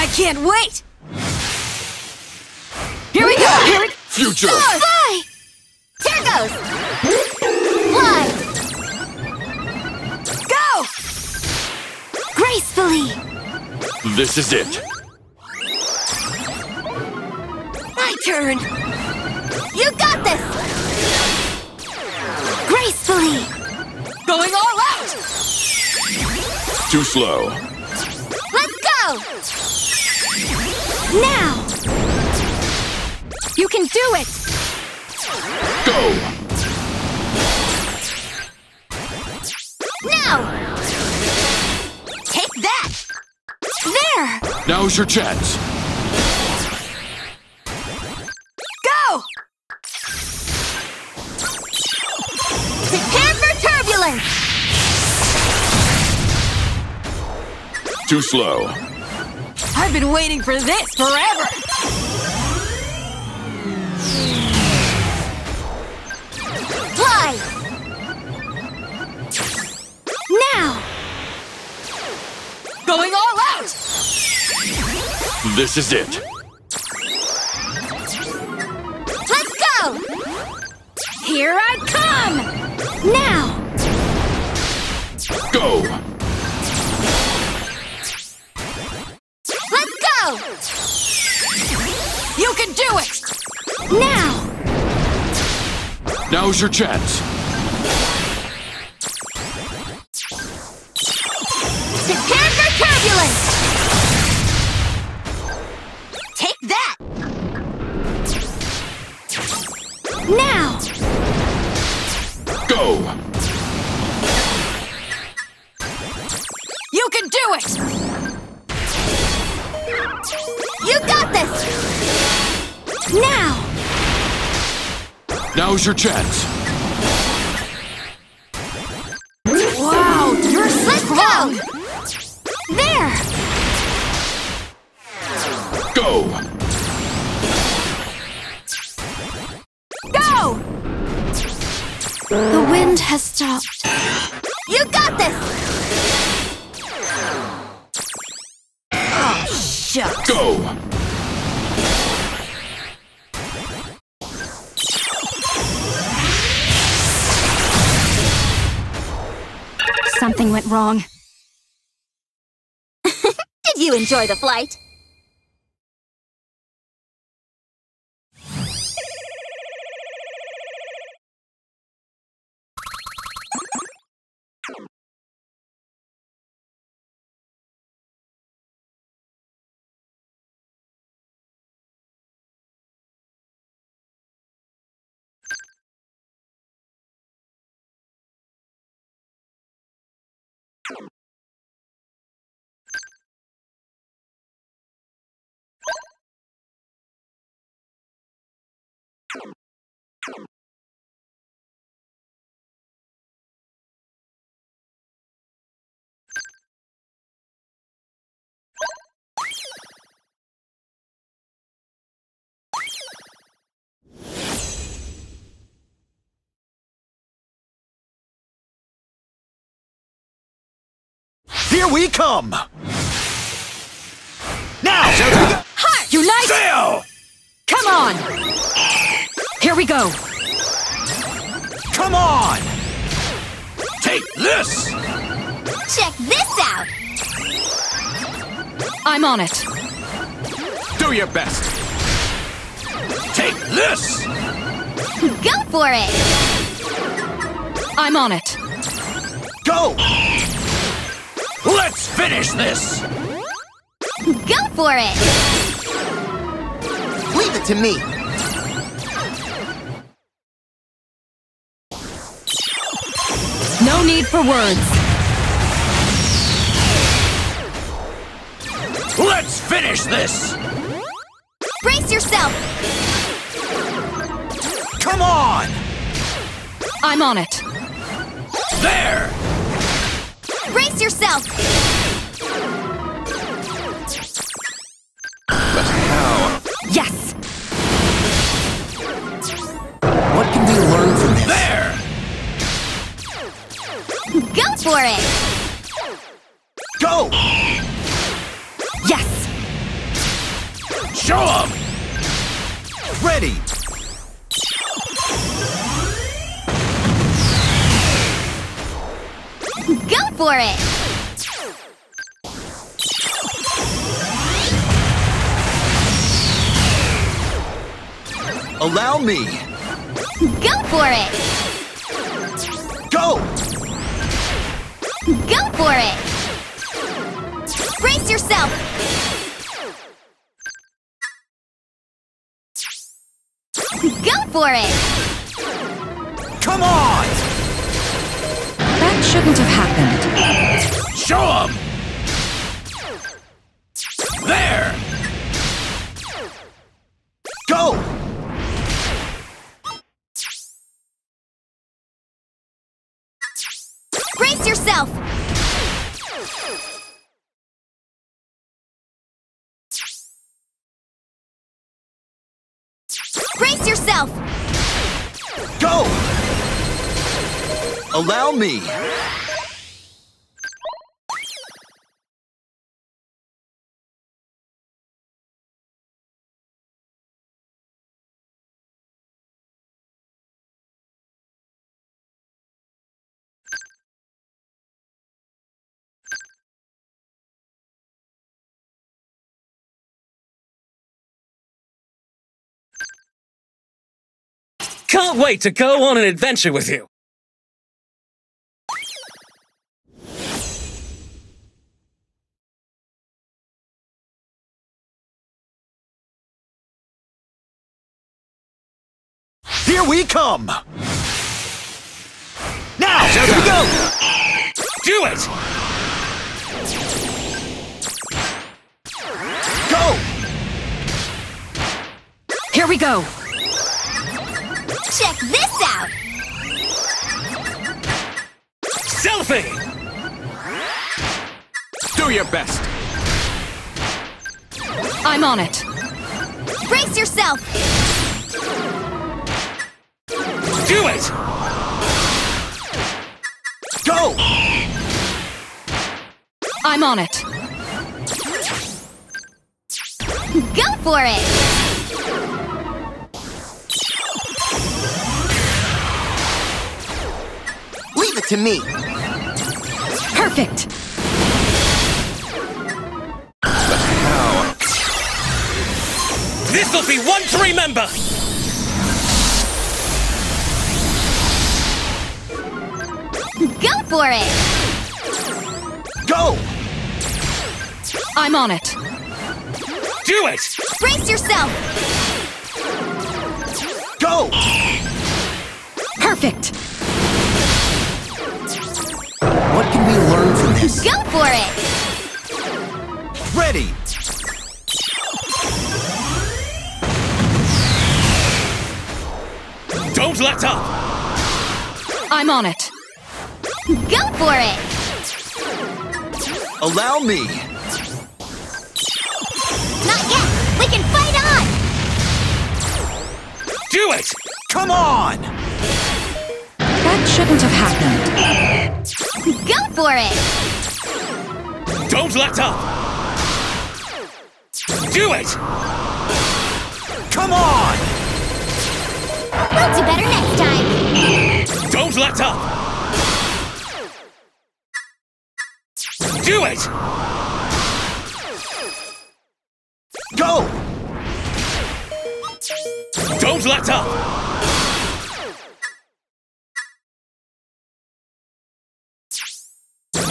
I can't wait! Here we go! Here we Future! Fly! Here goes! Fly! go! Gracefully! This is it. My turn! You got this! Gracefully! Going all out! Too slow. Let's go! Now! You can do it! Go! Now! Take that! There! Now's your chance. Go! Prepare for turbulence! Too slow. I've been waiting for this forever! Fly! Now! Going all out! This is it. Let's go! Here I come! Now! Go! Now's your chance. Prepare for turbulence! Take that! Now! Go! You can do it! Now's your chance. Wow, you're Let's strong! There! Go! Go! The wind has stopped. You got this! Oh, shucks. Go! Something went wrong. Did you enjoy the flight? Here we come! Now! Heart! Unite! Sail! Come on! Here we go! Come on! Take this! Check this out! I'm on it! Do your best! Take this! Go for it! I'm on it! Go! Let's finish this! Go for it! Leave it to me. No need for words! Let's finish this! Brace yourself! Come on! I'm on it! There! Brace yourself! For it! Allow me! Go for it! Go! Go for it! Brace yourself! Go for it! Come on! That shouldn't have happened. Show 'em! There! Go! Brace yourself! Brace yourself! Go! Allow me! Can't wait to go on an adventure with you. Here we come! Now, here we go! Do it! Go! Here we go. Check this out! Selfie! Do your best. I'm on it. Brace yourself! Do it! Go! I'm on it. Go for it! Leave it to me! Perfect. This'll be one to remember! For it! Go! I'm on it. Do it! Brace yourself! Go! Perfect. What can we learn from this? Go for it! Ready! Don't let up! I'm on it. Go for it! Allow me! Not yet! We can fight on! Do it! Come on! That shouldn't have happened. Go for it! Don't let up! Do it! Come on! We'll do better next time! Don't let up! Do it! Go! Don't let up!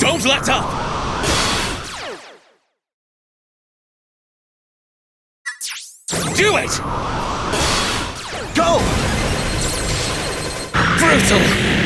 Don't let up! Do it! Go! Brutal!